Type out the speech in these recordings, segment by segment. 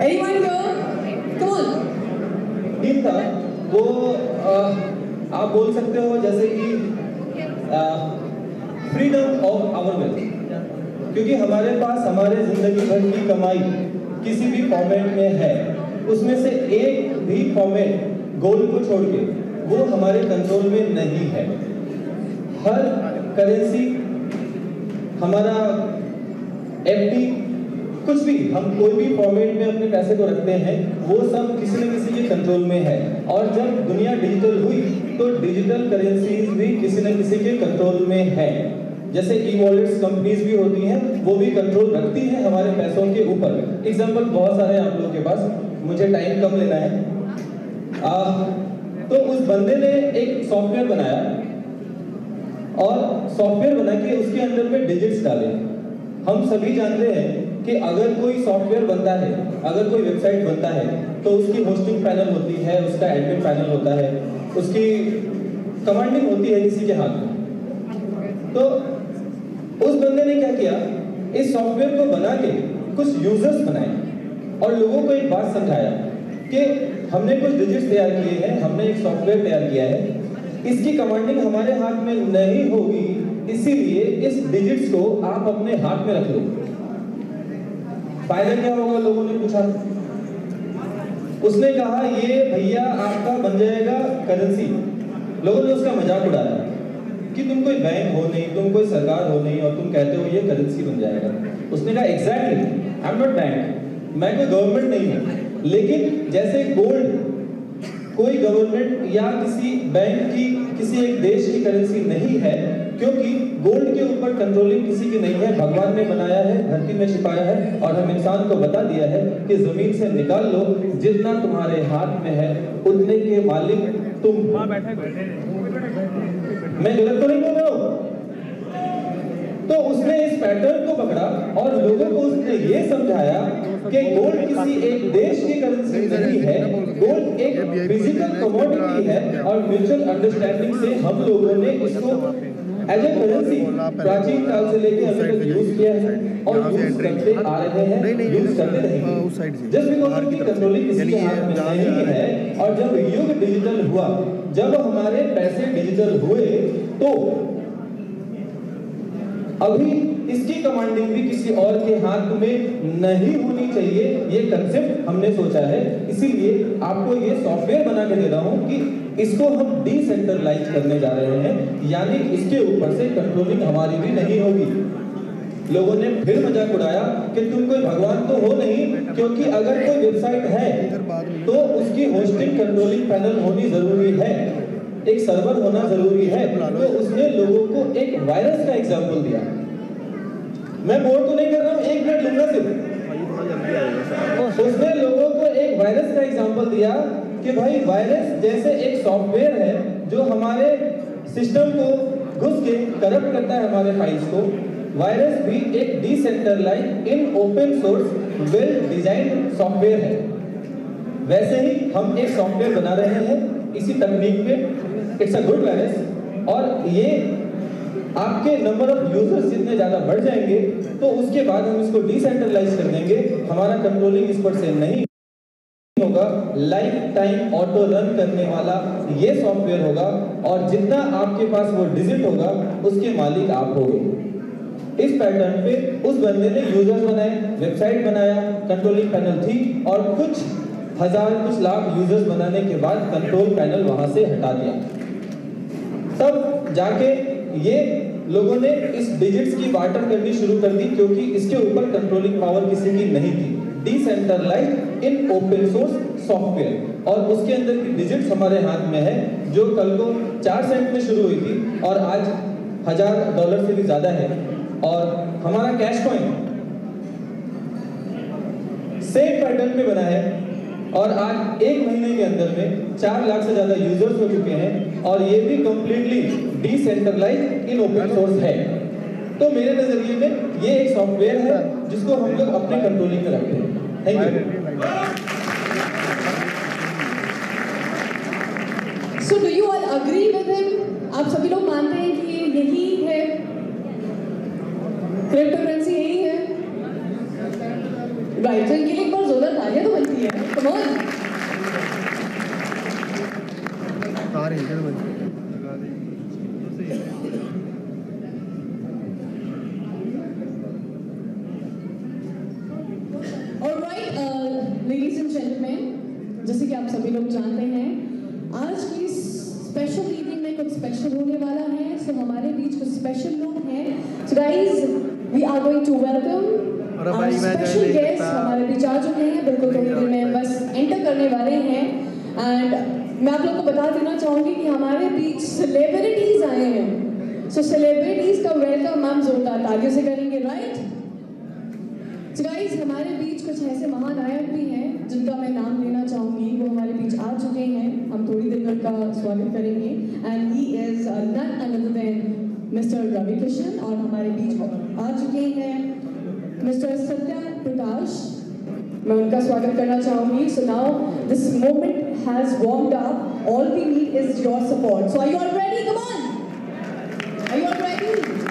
Anyone here? Come on. Team था वो आप बोल सकते हो जैसे कि फ्रीडम ऑफ़ आवर वेल्थ क्योंकि हमारे पास, हमारे ज़िंदगी भर की कमाई किसी भी फॉर्मेट में है उसमें से एक भी फॉर्मेट गोल्ड को छोड़ के, वो हमारे कंट्रोल में नहीं है हर करेंसी हमारा एफडी कुछ भी हम कोई भी फॉर्मेट में अपने पैसे को रखते हैं वो सब किसी न किसी के कंट्रोल में है। और जब दुनिया डिजिटल हुई तो डिजिटल करेंसीज भी किसी न किसी के कंट्रोल में है। जैसे ई वॉलेट्स कंपनीज़ भी होती हैं वो भी कंट्रोल रखती हैं हमारे पैसों के ऊपर। एग्ज़ाम्पल बहुत सारे आप लोगों के पास मुझे टाइम कम लेना है? आ, तो उस बंदे ने एक सॉफ्टवेयर बनाया और सॉफ्टवेयर बना के उसके अंदर में डिजिट्स डाले। हम सभी जानते हैं कि अगर कोई सॉफ्टवेयर बनता है, अगर कोई वेबसाइट बनता है तो उसकी होस्टिंग पैनल होती है, उसका एडमिन पैनल होता है, उसकी कमांडिंग होती है किसी के हाथ में। तो उस बंदे ने क्या किया? इस सॉफ्टवेयर को बना के कुछ यूज़र्स बनाए और लोगों को एक बात समझाया कि हमने कुछ डिजिट्स तैयार किए हैं, हमने एक सॉफ्टवेयर तैयार किया है। इसकी कमांडिंग हमारे हाथ में नहीं होगी, इसीलिए इस डिजिट्स को आप अपने हाथ में रख लो। फ़ायदा क्या होगा लोगों ने पूछा। उसने कहा, ये भैया आपका बन जाएगा करेंसी लोगों ने उसका मज़ाक उड़ाया कि तुम कोई बैंक हो नहीं, तुम कोई सरकार हो नहीं और तुम कहते हो ये करेंसी बन जाएगा। उसने कहा exactly I am not bank मैं कोई गवर्नमेंट नहीं हूँ। लेकिन जैसे गोल्ड कोई गवर्नमेंट या किसी बैंक की, किसी एक देश की करेंसी नहीं है क्योंकि गोल्ड के ऊपर कंट्रोलिंग किसी की नहीं है भगवान ने बनाया है धरती में छिपाया है और हम इंसान को बता दिया है कि ज़मीन से निकाल लो जितना तुम्हारे हाथ में है उतने के मालिक तुम मैं गलत तो नहीं बोल रहा हूँ? तो उसने इस पैटर्न को पकड़ा और लोगों को उसने ये समझाया कि गोल्ड किसी एक देश की करेंसी नहीं है गोल्ड एक फ़िज़िकल कमोडिटी है और म्यूचुअल अंडरस्टैंडिंग से हम लोगों ने इसको एज ए करेंसी प्राचीन काल से लेके अभी तक यूज़ किया है और यूज़ करते आ रहे हैं यूज़ करते रहेंगे। जस्ट बिकॉज़ उनकी कंट्रोलिंग किसी के हाथ में नहीं है और जब युग डिजिटल हुआ जब हमारे पैसे डिजिटल हुए तो अभी इसकी कमांडिंग भी किसी और के हाथ में नहीं होनी चाहिए, ये कंसेप्ट हमने सोचा है। इसीलिए आपको ये सॉफ्टवेयर बना के दे रहा हूँ कि इसको हम डिसेंट्रलाइज करने जा रहे हैं। यानी इसके ऊपर से कंट्रोलिंग हमारी भी नहीं होगी। लोगों ने फिर मज़ाक उड़ाया कि तुम कोई भगवान तो हो नहीं, क्योंकि अगर कोई वेबसाइट है तो उसकी होस्टिंग कंट्रोलिंग पैनल होनी ज़रूरी है। एक सर्वर होना ज़रूरी है। तो उसने लोगों को एक वायरस का एग्ज़ाम्पल दिया। मैं बोर तो नहीं कर रहा हूँ, एक मिनट लूँगा सिर्फ़। उसने लोगों को एक वायरस का एग्ज़ाम्पल दिया कि भाई वायरस जैसे एक सॉफ्टवेयर है जो हमारे सिस्टम को घुस के करप्ट करता है हमारे फाइल्स को वायरस भी एक decentralized and open source well designed software है। वैसे ही हम एक सॉफ्टवेयर बना रहे हैं इसी तकनीक में इट्स अ गुड वायरस और ये आपके नंबर ऑफ़ यूज़र्स जितने ज़्यादा बढ़ जाएँगे तो उसके बाद हम इसको डिसेंट्रलाइज कर देंगे। हमारा कंट्रोलिंग इस पर से नहीं होगा। लाइफ टाइम ऑटो रन करने वाला ये सॉफ्टवेयर होगा और जितना आपके पास वो डिजिट होगा, उसके मालिक आप होगे। इस पैटर्न पे उस बंदे ने यूज़र्स बनाए वेबसाइट बनाया कंट्रोलिंग पैनल थी और कुछ हज़ार, कुछ लाख यूज़र्स बनाने के बाद कंट्रोल पैनल वहाँ से हटा दिया। तब जाके ये लोगों ने इस डिजिट्स की वाटर करनी शुरू कर दी क्योंकि इसके ऊपर कंट्रोलिंग पावर किसी की नहीं थी। Decentralized and open source software और उसके अंदर की डिजिट्स हमारे हाथ में है, जो कल को चार सेंट में शुरू हुई थी और आज हज़ार डॉलर से भी ज़्यादा है। और हमारा कैश कॉइन सेम पैटर्न पे बना है और आज एक महीने के अंदर में चार लाख से ज़्यादा यूज़र्स हो चुके हैं और ये भी completely decentralized and open source है। तो मेरे नज़रिए में ये एक सॉफ्टवेयर है, जिसको हम लोग अपने कंट्रोलिंग में रखते हैं। Thank you so do you all agree with him आप सभी लोग मानते हैं कि यही है? क्रिप्टो करेंसी यही है राइट तो इनके लिए एक बार जोरदार तालियाँ तो बनती है कम ऑन तार हिल बन ऑलराइट लेडीज़ एंड जेंटलमैन जैसे कि आप सभी लोग जानते हैं आज की स्पेशल इवनिंग में कुछ स्पेशल होने वाला है सो हमारे बीच कुछ स्पेशल लोग हैं। So guys we are going to welcome our special guest हमारे बीच आ चुके हैं बिल्कुल थोड़ी देर में बस एंटर करने वाले हैं। एंड मैं आप लोग को बता देना चाहूँगी कि हमारे बीच सेलिब्रिटीज आए हैं। सो सेलिब्रिटीज का वेलकम मैम जोरदार तालियों से करेंगे राइट So guys, हमारे बीच कुछ ऐसे महानायक भी हैं जिनका मैं नाम लेना चाहूँगी। वो हमारे बीच आ चुके हैं। हम थोड़ी देर में उनका स्वागत करेंगे। And he is none other than mister Ravi Kishan और हमारे बीच आ चुके हैं मिस्टर सत्या प्रकाश मैं उनका स्वागत करना चाहूँगी। So now this moment has warmed up all we need is your support so are you all ready come on are you all ready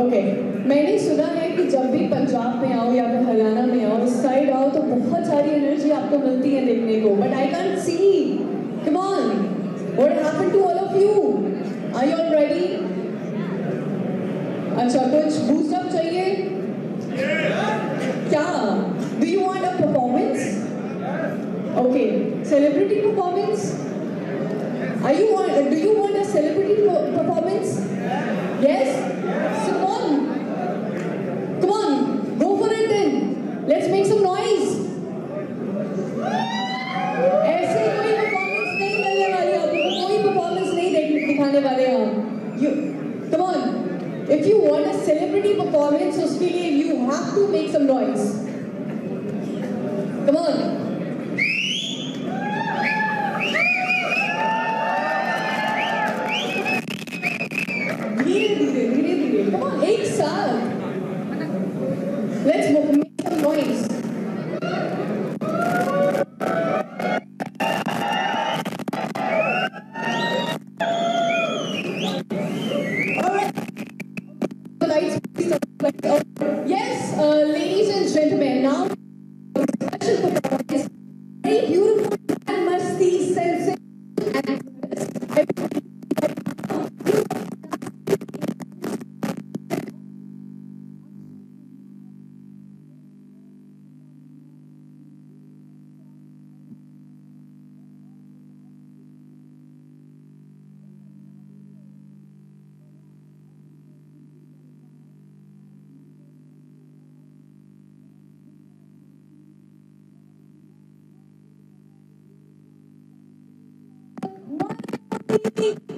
okay मैंने सुना है कि जब भी पंजाब में आओ या फिर हरियाणा में आओ इस साइड आओ तो बहुत सारी एनर्जी आपको मिलती है देखने को। But I can see come on what happened to all of you are you all ready अच्छा कुछ बूस्ट अप चाहिए? क्या? Do you want a performance okay celebrity performance Are you want? Do you want a celebrity per- performance? Come on. Beep, beep, beep.